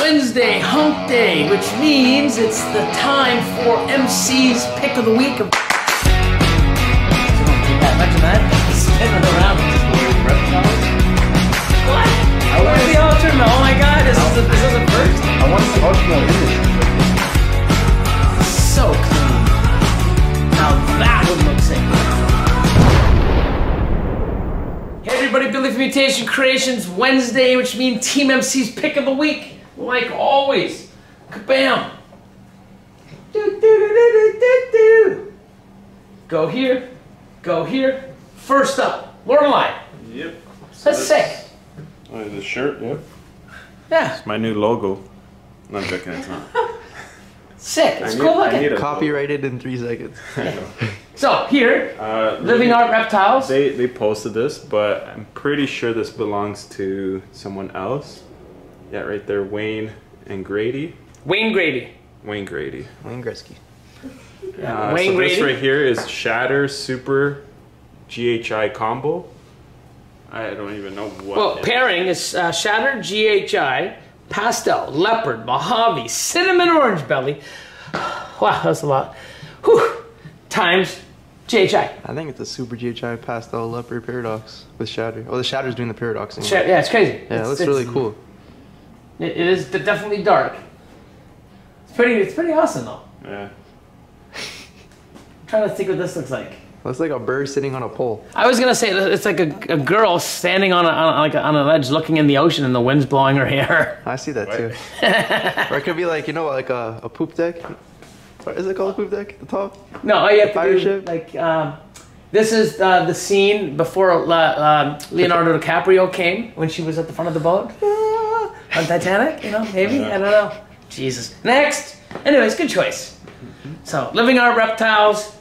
Wednesday, hump day, which means it's the time for MC's pick of the week. Imagine that. Spinning around with these weird reptiles. What? Where's the ultra? Oh my god, this is a, this is a first. I want the ultra image. So clean. Now that would look sick. Hey everybody, Billy from Mutation Creations, Wednesday, which means Team MC's pick of the week. Like always. Kabam! Do, do, do, do, do, do. Go here, go here. First up, Lorelei. Yep. That's sick. Oh, the shirt, yep. Yeah, My new logo. No, I'm joking, it's not. sick. It's I cool need- I looking. need a- Copyrighted in three seconds. So here, Uh, Living Art Reptiles. They, they posted this, but I'm pretty sure this belongs to someone else. Yeah, right there, Wayne and Grady. Wayne Grady. Wayne Grady. Wayne Gretzky. Uh, Wayne so Grady. this right here is Shatter Super GHI combo. I don't even know what. Well, it- pairing is uh, Shattered GHI, Pastel, Leopard, Mojave, Cinnamon Orange Belly. Wow, that's a lot. Whew. Times GHI. I think it's a super GHI pastel leopard paradox with shatter. Oh, the shatter's doing the paradoxing. Sh- yeah, it's crazy. Yeah, it's, it looks it's- really cool. It, it is definitely dark. It's pretty. It's pretty awesome though. Yeah. I'm trying to think what this looks like. Looks like a bird sitting on a pole. I was gonna say it's like a, a girl standing on a, on, a, like a, on a ledge, looking in the ocean, and the wind's blowing her hair. I see that What? too. or it could be like, you know, like a, a poop deck. Or is it called a poop deck the top? No, all you have to Fire do ship? like um, this is uh, the scene before uh, um, Leonardo DiCaprio came when she was at the front of the boat on Titanic. You know, maybe I don't know. Jesus. Next. Anyways, good choice. So, Living Art Reptiles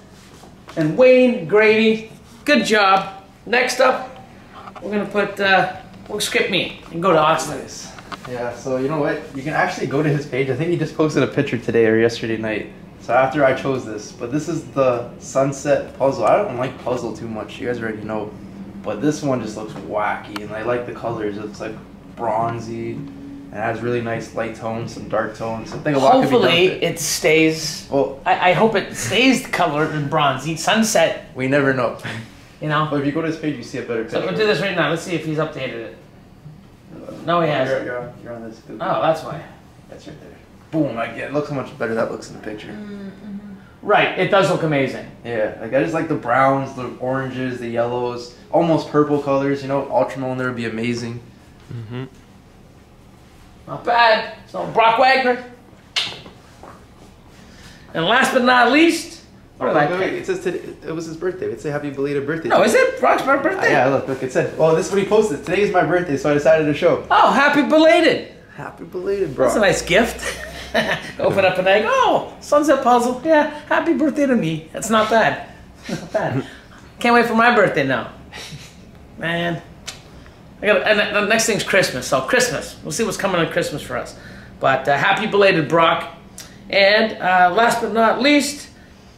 and Wayne Grady. Good job. Next up, we're gonna put. Uh, we'll skip me and go to Austin. Yeah, so you know what? You can actually go to his page. I think he just posted a picture today or yesterday night. So after I chose this, but this is the sunset puzzle. I don't like puzzle too much. You guys already know. But this one just looks wacky, and I like the colors. It's like bronzy, and it has really nice light tones, some dark tones. I think a lot could be done Hopefully, with it. it stays. Well, I, I hope it stays colored in bronzy sunset. we never know. You know. But if you go to his page, you see a better picture. So we'll do this right now. Let's see if he's updated it. No, he You're, hasn't. you're, on- you're on this. Oh, that's why. That's right there. Boom! Like, yeah, look how much better that looks in the picture. Mm-hmm. Right, it does look amazing. Yeah, like I just like the browns, the oranges, the yellows, almost purple colors. You know, ultramarine there would be amazing. Mm-hmm. Not bad. It's So Brock Wagner. And last but not least, what did I Wait, wait, it says today, it was his birthday. It said happy belated birthday. No, is it Brock's my birthday? Ah, yeah, look, look, it said. Well, this is what he posted. Today is my birthday, so I decided to show. Oh, happy belated. Happy belated, bro. That's a nice gift. Open up an egg. Oh, sunset puzzle. Yeah, happy birthday to me. That's not bad. Not bad. Can't wait for my birthday now. Man. I got and the next thing's Christmas. So Christmas. We'll see what's coming on Christmas for us. But uh, happy belated Brock. And uh, last but not least,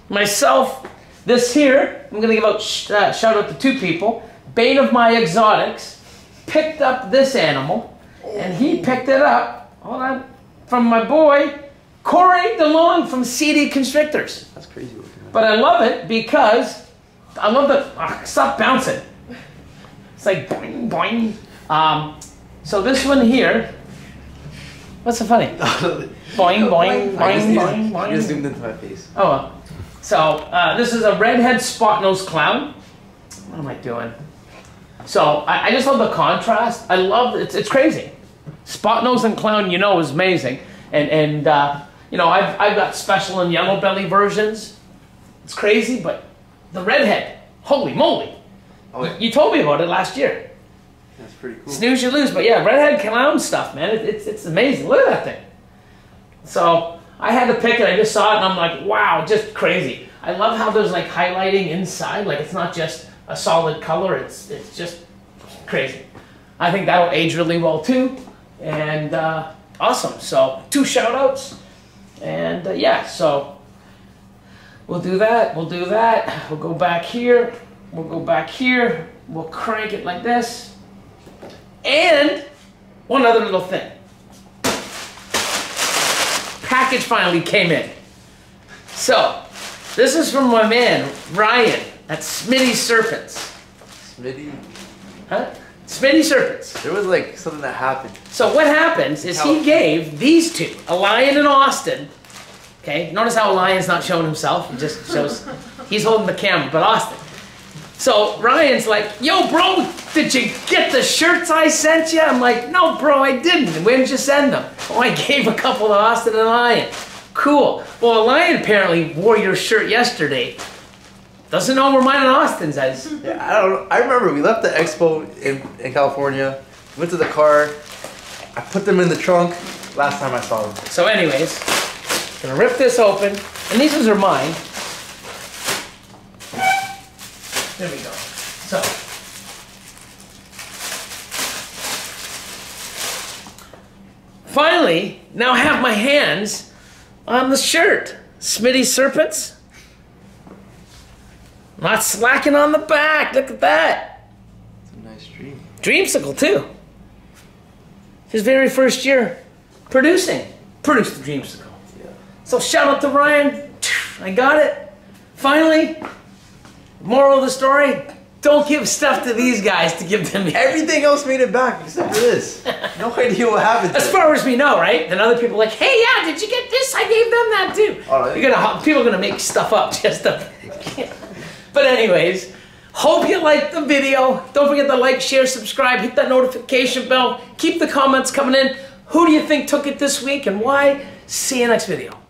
myself. This here, I'm gonna give out sh- uh, shout out to two people. Bane of my exotics picked up this animal, and he picked it up. Hold on, from my boy Corey DeLong from CD Constrictors. That's crazy looking. But I love it because I love the ah, stop bouncing. It's like boing boing. Um, so this one here. What's so funny? Boing boing I just, boing boing just, you just zoomed into my face. Oh well. So uh, this is a redhead spot nose clown. What am I doing? So I, I just love the contrast. I love it's it's crazy. Spot nose and clown, you know, is amazing. And and uh, you know I've I've got special and yellow belly versions. It's crazy, but the redhead, holy moly! Oh, yeah. You told me about it last year. That's pretty cool. Snooze, you lose. But yeah, redhead clown stuff, man. It, it's it's amazing. Look at that thing. So I had to pick it. I just saw it, and I'm like, wow, just crazy. I love how there's like highlighting inside. Like it's not just a solid color. It's it's just crazy. I think that'll age really well too, and uh, awesome. So two shout outs, and uh, yeah, so we'll do that. We'll do that. We'll go back here. We'll go back here. We'll crank it like this. And one other little thing. package finally came in. So, this is from my man, Ryan, at Smitty Serpents. Smitty. Huh? Smitty Serpents. There was like something that happened. So what happens is he gave these two, a lion and Austin. Okay, notice how a lion's not showing himself. He just shows he's holding the camera, but Austin. So Ryan's like, "Yo, bro, did you get the shirts I sent you?" I'm like, "No, bro, I didn't. When did you send them?" Oh, I gave a couple to Austin and Lion. Cool. Well, Lion apparently wore your shirt yesterday. Doesn't know where mine and Austin's is. Yeah, I don't know. I remember we left the expo in, in California, went to the car, I put them in the trunk last time I saw them. So, anyways, gonna rip this open, and these ones are mine. There we go. So, finally, now I have my hands on the shirt. Smitty Serpents. Not slacking on the back. Look at that. It's a nice dream. Dreamsicle too. His very first year producing. Produced the Dreamsicle. Yeah. So shout out to Ryan. I got it. Finally. Moral of the story, don't give stuff to these guys to give them Everything else made it back except for this. No idea what happened. as far as we know, right? Then other people are like, hey, yeah, did you get this? I gave them that too. No, You're gonna people are gonna make stuff up just to. but anyways, hope you liked the video. Don't forget to like, share, subscribe, hit that notification bell. Keep the comments coming in. Who do you think took it this week and why? See you next video.